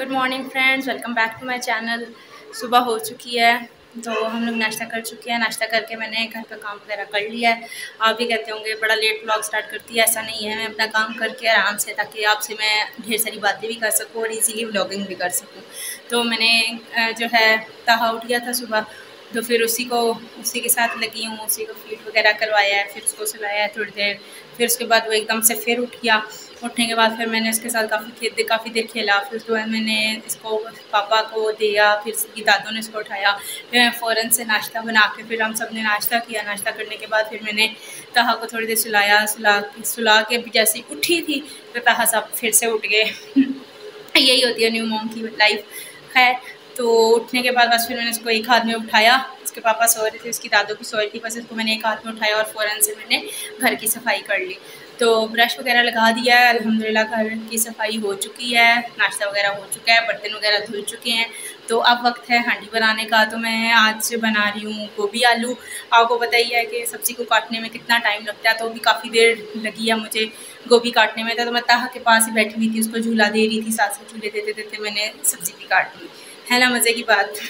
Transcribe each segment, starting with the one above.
Good morning friends welcome back to my channel सुबह हो चुकी है तो हम लोग नाश्ता कर चुके हैं। नाश्ता करके मैंने घर का काम वगैरह कर लिया है। आप भी कहते होंगे, बड़ा लेट ब्लॉग स्टार्ट करती है, ऐसा नहीं है। मैं अपना काम करके आराम से, ताकि आपसे मैं ढेर सारी बातें भी कर सकूँ और इजीली व्लॉगिंग भी कर सकूँ। तो मैंने जो है, तहा उठ गया था सुबह। तो फिर उसी को, उसी के साथ लगी हूँ, उसी को फ़ीड वगैरह करवाया है, फिर उसको सुलाया है थोड़ी देर। फिर उसके बाद वो एकदम से फिर उठ गया। उठने के बाद फिर मैंने उसके साथ काफ़ी खेत काफ़ी देर खेला। फिर उसके बाद मैंने इसको, पापा को दिया, फिर इसकी दादों ने इसको उठाया। फिर मैं फ़ौरन से नाश्ता बना के, फिर हम सबने नाश्ता किया। नाश्ता करने के बाद फिर मैंने तहा को थोड़ी देर सुलाया, सुला सुला के जैसे उठी थी तो तहा सब फिर से उठ गए। यही होती है न्यू मोम की लाइफ खैर तो उठने के बाद बस फिर मैंने उसको एक हाथ में उठाया। उसके पापा सो रहे थे, उसकी दादों की सो रही थी, बस इसको मैंने एक हाथ में उठाया और फ़ौरन से मैंने घर की सफ़ाई कर ली। तो ब्रश वगैरह लगा दिया है, अल्हम्दुलिल्लाह घर की सफ़ाई हो चुकी है, नाश्ता वगैरह हो चुका है, बर्तन वगैरह धुल चुके हैं। तो अब वक्त है हांडी बनाने का तो मैं आज बना रही हूँ गोभी आलू। आपको पता ही है कि सब्ज़ी को काटने में कितना टाइम लगता है तो भी काफ़ी देर लगी है मुझे गोभी काटने में। तो मैं ताहा के पास ही बैठी हुई थी, उसको झूला दे रही थी, सास से झूले देते देते मैंने सब्ज़ी भी काट ली। है ना, मज़े की बात।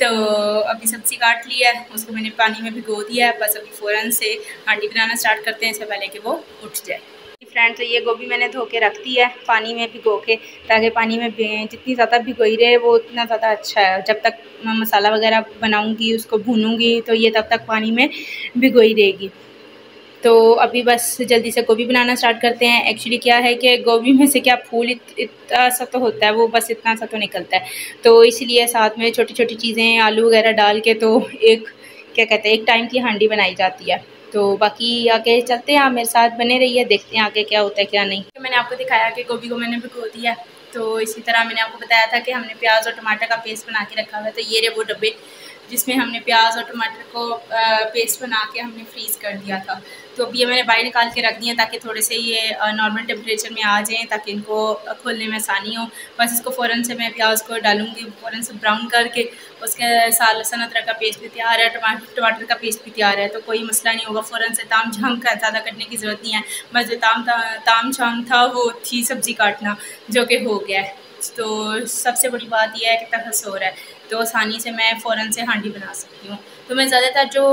तो अभी सब्ज़ी काट ली है, उसको मैंने पानी में भिगो दिया है, बस अभी फ़ौरन से हांडी बनाना स्टार्ट करते हैं, इससे पहले कि वो उठ जाए। फ्रेंड तो ये गोभी मैंने धो के रख दी है, पानी में भिगो के, ताकि पानी में जितनी ज़्यादा भिगोई रहे, वो उतना ज़्यादा अच्छा है। जब तक मैं मसाला वगैरह बनाऊँगी, उसको भूनूँगी तो ये तब तक पानी में भिगोई रहेगी। तो अभी बस जल्दी से गोभी बनाना स्टार्ट करते हैं। एक्चुअली क्या है कि गोभी में से क्या फूल इत, इतना सा तो होता है वो बस इतना सा तो निकलता है। तो इसलिए साथ में छोटी छोटी चीज़ें आलू वगैरह डाल के तो एक क्या कहते हैं एक टाइम की हांडी बनाई जाती है। तो बाकी आगे चलते हैं आप मेरे साथ बने रहिए है देखते हैं आगे क्या होता है क्या नहीं। तो मैंने आपको दिखाया कि गोभी को मैंने भिगो दिया। तो इसी तरह मैंने आपको बताया था कि हमने प्याज और टमाटर का पेस्ट बना के रखा हुआ है। तो ये रहे वो डब्बे। जिसमें हमने प्याज और टमाटर को पेस्ट बना के हमने फ्रीज़ कर दिया था। तो अब ये मैंने बाहर निकाल के रख दिए ताकि थोड़े से ये नॉर्मल टेम्परेचर में आ जाएँ, ताकि इनको खोलने में आसानी हो। बस इसको फ़ौरन से मैं प्याज को डालूँगी, फ़ौरन से ब्राउन करके, उसके साथ लहसन अदरक का पेस्ट भी तैयार है टमाटर टमाटर का पेस्ट भी तैयार है तो कोई मसला नहीं होगा, फ़ौरन से ताम झाम का ज़्यादा कटने की ज़रूरत नहीं है। बस जो ताम ताम झाम था, वो थी सब्ज़ी काटना, जो कि हो गया है। तो सबसे बड़ी बात यह है कि तहस हो रहा है। तो आसानी से मैं फ़ौर से हांडी बना सकती हूँ। तो मैं ज़्यादातर जो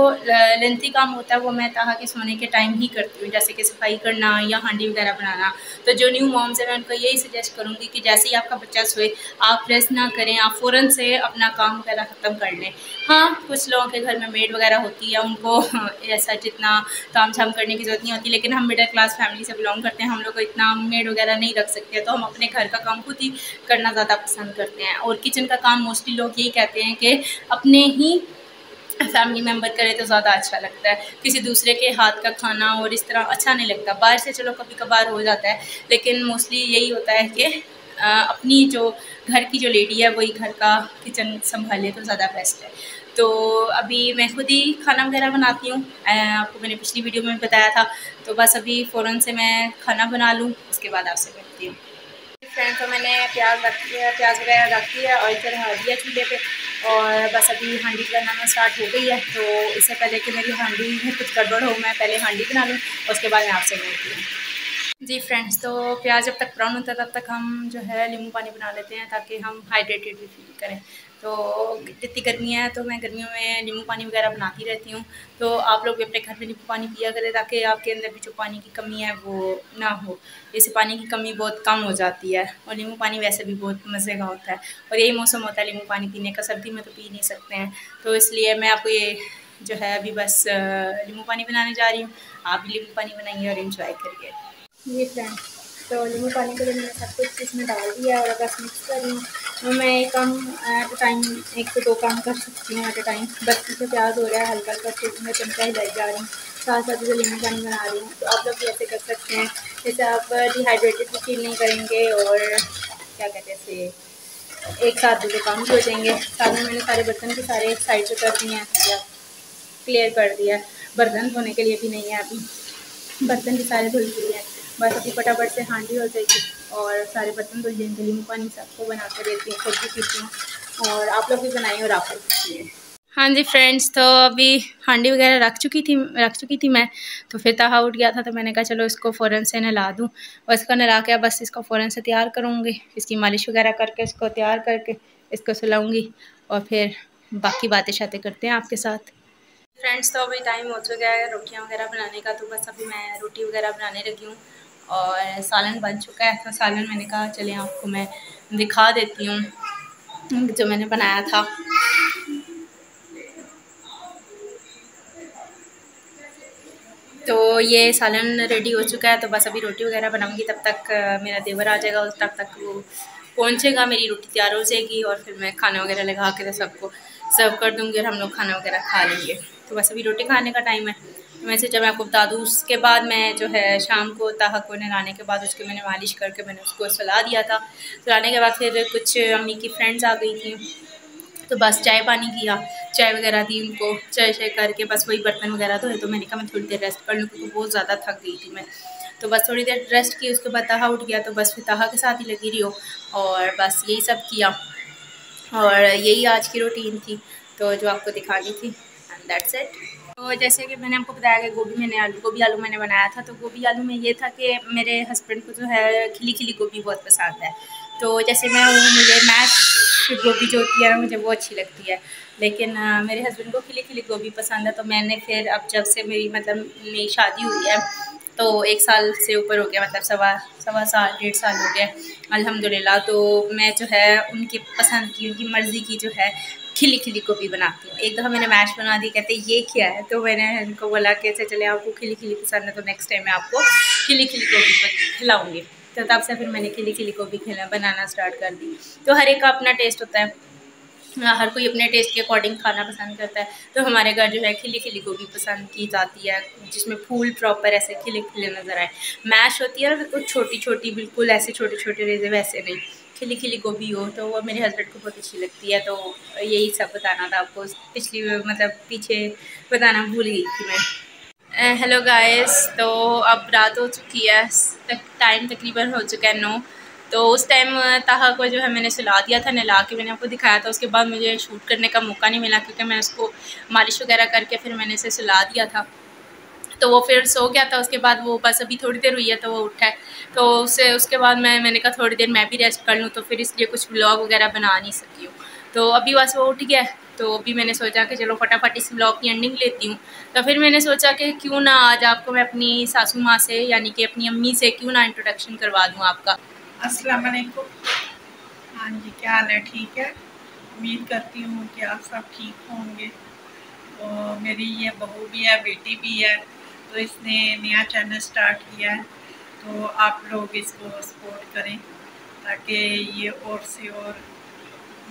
लेंथी काम होता है, वो मैं तहा के सोने के टाइम ही करती हूँ, जैसे कि सफ़ाई करना या हांडी वगैरह बनाना। तो जो न्यू मॉम्स है, मैं उनको यही सजेस्ट करूँगी कि जैसे ही आपका बच्चा सोए, आप रेस्ट ना करें, आप फ़ौरन से अपना काम वगैरह ख़त्म कर लें। हाँ कुछ लोगों के घर में मेड वगैरह होती है, उनको ऐसा जितना काम झाम करने की ज़रूरत नहीं होती, लेकिन हम मिडिल क्लास फैमिली से बिलोंग करते हैं, हम लोग को इतना मेड वगैरह नहीं रख सकते तो हम अपने घर का काम खुद ही करना ज़्यादा पसंद करते हैं। और किचन का काम मोस्टली लोग यही कहते हैं कि अपने ही फैमिली मेंबर करे तो ज़्यादा अच्छा लगता है। किसी दूसरे के हाथ का खाना और इस तरह अच्छा नहीं लगता। बाहर से चलो कभी कभार हो जाता है, लेकिन मोस्टली यही होता है कि अपनी जो घर की जो लेडी है, वही घर का किचन संभाले तो ज़्यादा बेस्ट है। तो अभी मैं खुद ही खाना वगैरह बनाती हूँ। आपको मैंने पिछली वीडियो में बताया था। तो बस अभी फ़ौरन से मैं खाना बना लूँ, उसके बाद आपसे मिलती हूँ। फ्रेंड तो मैंने प्याज रख दिया प्याज वगैरह रख दिया और इधर दिया चूल्हे पे और बस अभी हांडी बनाना स्टार्ट हो गई है तो इससे पहले कि मेरी हांडी में कुछ गड़बड़ हो, मैं पहले हांडी बना लूँ, उसके बाद मैं आपसे बोलती हूँ। जी फ्रेंड्स तो प्याज जब तक ब्राउन होता है, तब तक हम जो है नींबू पानी बना लेते हैं ताकि हम हाइड्रेटेड भी फील करें। तो जितनी गर्मी है तो मैं गर्मियों में नींबू पानी वगैरह बनाती रहती हूँ। तो आप लोग भी अपने घर में नींबू पानी पिया करें, ताकि आपके अंदर भी जो पानी की कमी है, वो ना हो। इससे पानी की कमी बहुत कम हो जाती है, और नींबू पानी वैसे भी बहुत मज़े का होता है, और यही मौसम होता है नींबू पानी पीने का। सर्दी में तो पी नहीं सकते हैं। तो इसलिए मैं आपको ये जो है, अभी बस नींबू पानी बनाने जा रही हूँ। आप भी नींबू पानी बनाइए और इन्जॉय करिए। ये फ्रेंड तो नींबू पानी को मैंने सब कुछ इसमें डाल दिया और बस मिक्स कर मैं एक काम एट अ टाइम एक से दो काम कर सकती हूँ एट अ टाइम बस से प्याज हो रहा है, हल्का हल्का मैं चमचा ही लग जा रही हूँ. साथ साथ इसे लीमू पानी बना रही हूँ. तो आप लोग भी ऐसे कर सकते हैं. जैसे आप डिहाइड्रेटेड भी फील नहीं करेंगे और क्या कहते हैं इसे, एक साथ दो काम भी हो जाएँगे. साथ में मैंने सारे बर्तन भी सारे एक साइड से कर दिए हैं. क्लियर कर दिया है. बर्तन धोने के लिए भी नहीं है अभी. बर्तन भी सारे धुल दिए हैं. बस अभी फटाफट से हांडी हो जाएगी और सारे बर्तन धुल जाएँगे लीमू पानी सबको बना कर देती हूँ खुद भी पीती हूँ और आप लोग भी बनाइए और आप लोग पीजिए। हाँ जी फ्रेंड्स तो अभी हांडी वगैरह रख चुकी थी रख चुकी थी मैं तो फिर तहा उठ गया था तो मैंने कहा चलो इसको फ़ौरन से नहला दूँ। और इसको नहला के बस इसको फ़ौरन से तैयार करूँगी इसकी मालिश वगैरह करके इसको तैयार करके इसको सुलाऊँगी और फिर बाकी बातें शातें करते हैं आपके साथ। फ्रेंड्स तो अभी टाइम हो चुका है रोटियाँ वगैरह बनाने का तो बस अभी मैं रोटी वगैरह बनाने लगी हूँ। और सालन बन चुका है तो सालन मैंने कहा, चले आपको मैं दिखा देती हूँ जो मैंने बनाया था। तो ये सालन रेडी हो चुका है तो बस अभी रोटी वगैरह बनाऊँगी, तब तक मेरा देवर आ जाएगा उस तब तक वो पहुंचेगा, मेरी रोटी तैयार हो जाएगी और फिर मैं खाना वगैरह लगा के सबको सर्व कर दूँगी और हम लोग खाना वगैरह खा लेंगे। तो बस अभी रोटी खाने का टाइम है। वैसे जब मैं आपको बता दूँ, उसके बाद मैं जो है शाम को ताहा को नहलाने के बाद उसके मैंने मालिश करके मैंने उसको सला दिया था। सलाने के बाद फिर कुछ अम्मी की फ्रेंड्स आ गई थी तो बस चाय पानी किया, चाय वगैरह दी उनको, चाय चाय करके बस वही बर्तन वगैरह धोए तो मैंने कहा मैं थोड़ी देर रेस्ट कर लूँ, क्योंकि बहुत ज़्यादा थक गई थी मैं। तो बस थोड़ी देर रेस्ट की, उसके बाद तहा उठ गया तो बस फिर तहा के साथ ही लगी रही हो, और बस यही सब किया। और यही आज की रूटीन थी तो जो आपको दिखानी थी एंड दैट्स इट तो जैसे कि मैंने आपको बताया कि गोभी मैंने आलू, गोभी आलू मैंने बनाया था तो गोभी आलू में ये था कि मेरे हस्बैंड को जो है खिली खिली गोभी बहुत पसंद है। तो जैसे मैं मुझे मैश गोभी जो होती है ना, मुझे वो अच्छी लगती है। लेकिन मेरे हस्बैंड को खिली खिली गोभी पसंद है तो मैंने फिर अब जब से मेरी मतलब मेरी शादी हुई है तो एक साल से ऊपर हो गया मतलब सवा सवा साल, डेढ़ साल हो गया, अल्हम्दुलिल्लाह। तो मैं जो है, उनकी पसंद की, उनकी मर्ज़ी की जो है खिली खिली गोभी बनाती हूँ। एक दफ़ा मैंने मैश बना दी, कहते ये क्या है? तो मैंने उनको बोला कि अच्छा चले, आपको खिली खिली पसंद है तो नेक्स्ट टाइम मैं आपको खिली खिली गोभी खिलाऊँगी। तो तब से फिर मैंने खिली खिली गोभी खिला, बनाना स्टार्ट कर दी। तो हर एक का अपना टेस्ट होता है। हर कोई अपने टेस्ट के अकॉर्डिंग खाना पसंद करता है। तो हमारे घर जो है खिली खिली गोभी पसंद की जाती है, जिसमें फूल प्रॉपर ऐसे खिले खिले नज़र आए। मैश होती है ना बिल्कुल छोटी छोटी बिल्कुल ऐसे छोटे छोटे रेजे वैसे नहीं। खिली खिली गोभी हो तो वो मेरे हस्बैंड को बहुत अच्छी लगती है तो यही सब बताना था आपको। पिछली मतलब पीछे बताना भूल गई थी मैं। हेलो गाइस तो अब रात हो चुकी है तक टाइम तकरीबन हो चुका है नौ। तो उस टाइम ताहा को जो है मैंने सुला दिया था, नहला के मैंने आपको दिखाया था। उसके बाद मुझे शूट करने का मौका नहीं मिला, क्योंकि मैं उसको मालिश वगैरह करके फिर मैंने इसे सुला दिया था। तो वो फिर सो गया था, उसके बाद वो बस अभी थोड़ी देर हुई है तो वो उठा है। तो उससे, उसके बाद मैं, मैंने कहा थोड़ी देर मैं भी रेस्ट कर लूँ तो फिर इसलिए कुछ ब्लॉग वगैरह बना नहीं सकी हूँ। तो अभी बस वो उठ गया तो अभी मैंने सोचा कि चलो फटाफट इस ब्लॉग की एंडिंग लेती हूँ। तो फिर मैंने सोचा कि क्यों ना आज आपको मैं अपनी सासू माँ से, यानी कि अपनी अम्मी से क्यों ना इंट्रोडक्शन करवा दूँ आपका। अस्सलाम हाँ जी, क्या हाल है? ठीक है? उम्मीद करती हूँ कि आप सब ठीक होंगे। तो मेरी ये बहू भी है, बेटी भी है तो इसने नया चैनल स्टार्ट किया है तो आप लोग इसको सपोर्ट करें ताकि ये और से और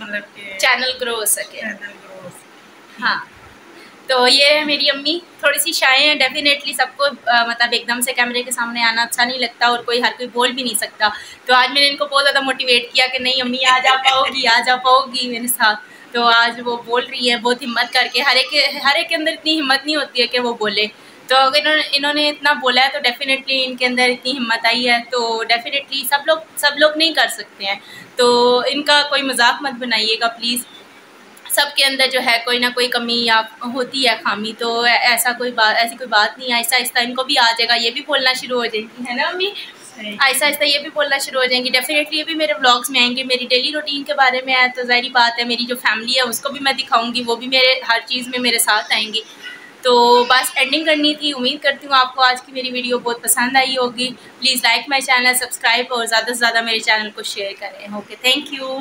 मतलब कि चैनल ग्रो हो सके। चैनल ग्रो हो सके। हाँ। तो ये है मेरी अम्मी। थोड़ी सी शाये हैं डेफिनेटली सबको मतलब एकदम से कैमरे के सामने आना अच्छा नहीं लगता और कोई हर कोई बोल भी नहीं सकता। तो आज मैंने इनको बहुत ज़्यादा मोटिवेट किया कि नहीं अम्मी आ जा पाओगी आ जा पाओगी मेरे साथ। तो आज वो बोल रही है बहुत हिम्मत करके। हर एक हर एक के अंदर इतनी हिम्मत नहीं होती है कि वो बोले। तो अगर इन्होंने इन्होंने इतना बोला है तो डेफिनेटली इनके अंदर इतनी हिम्मत आई है तो डेफिनेटली सब लोग सब लोग नहीं कर सकते हैं। तो इनका कोई मज़ाक मत बनाइएगा प्लीज़ सबके अंदर जो है कोई ना कोई कमी या होती है खामी तो ऐसा कोई बात ऐसी कोई बात नहीं है। आहिस्ता आहिस्ता इनको भी आ जाएगा ये भी बोलना शुरू हो जाएगी है ना अम्मी आहिस्ता आहिस्ता ये भी बोलना शुरू हो जाएँगी। डेफिनेटली ये भी मेरे ब्लॉग्स में आएँगे मेरी डेली रूटीन के बारे में है तो ज़ाहरी बात है मेरी जो फैमिली है उसको भी मैं दिखाऊँगी वो भी मेरे हर चीज़ में मेरे साथ आएँगी। तो बस एंडिंग करनी थी। उम्मीद करती हूँ आपको आज की मेरी वीडियो बहुत पसंद आई होगी। Please like my channel subscribe और ज़्यादा से ज़्यादा मेरे चैनल को शेयर करें। Okay thank you